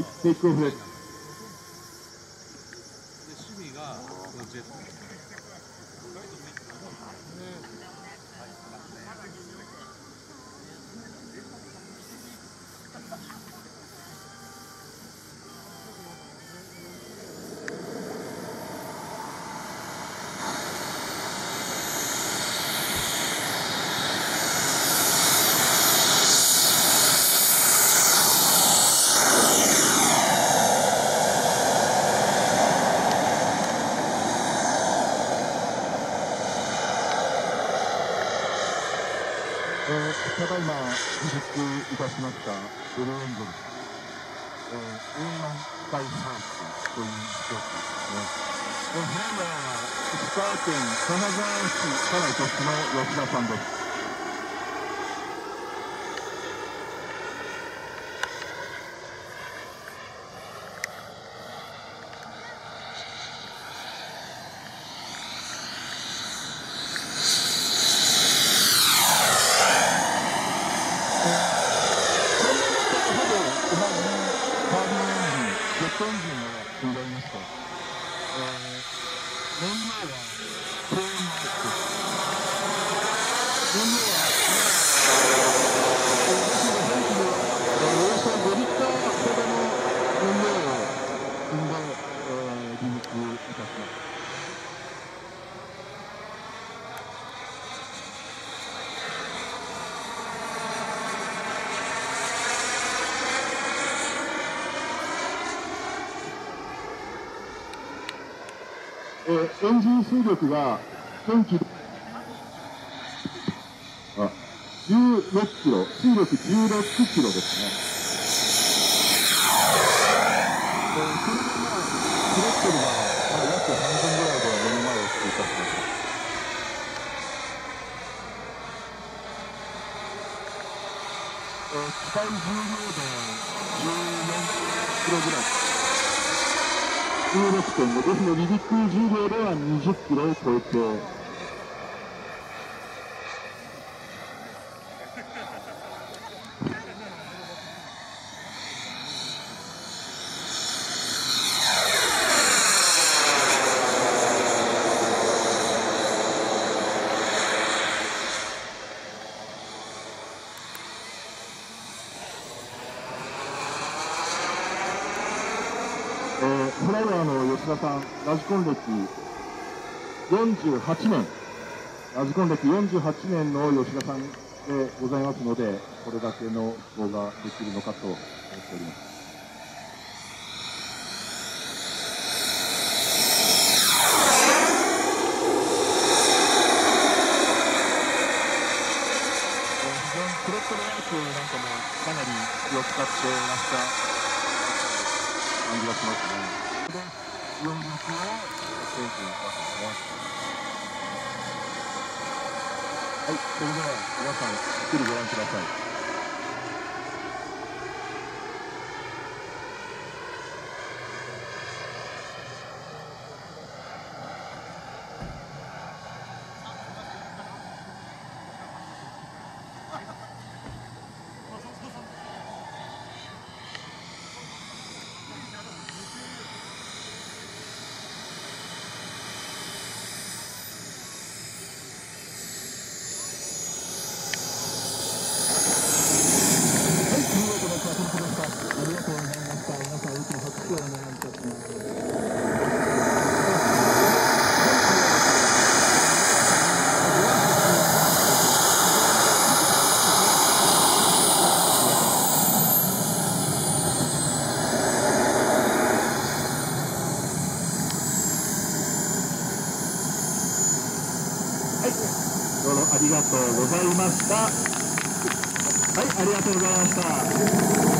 Ik spreek ただいま帰出いたしましたブルーエンジェルス、えー、マン大サースという飛行機ですね。えー、フライヤーは石川県金沢市からお越しの吉田さんです。ジェットエンジンが積んでありました、えー、燃料は高温です。燃料は、えー、およそ5リッターほどの燃料を積んで、えー、離陸いたします。えー、エンジン出力が電気あ16キロ、出力16キロですね。えー、それでまあ、スロットルが、まあ、約半分ぐらいで目の前を通過しました。えー、機体重量で14キロぐらい。16.5ですので、離陸10秒では20キロを超えて、えー、フライヤーの吉田さん、ラジコン歴48年、ラジコン歴48年の吉田さんでございますので、これだけの飛行ができるのかと思っております。え非常にクロットのワークなんかもかなり気を使ってらした感じがしますね。で、4力を選手に出すね。はい、それでは皆さん、ゆっくりご覧ください。はい、見事な着陸でした。ありがとうございました。皆さん、息の拍手をお願いいたします。はい、どうもありがとうございました。はい、ありがとうございました。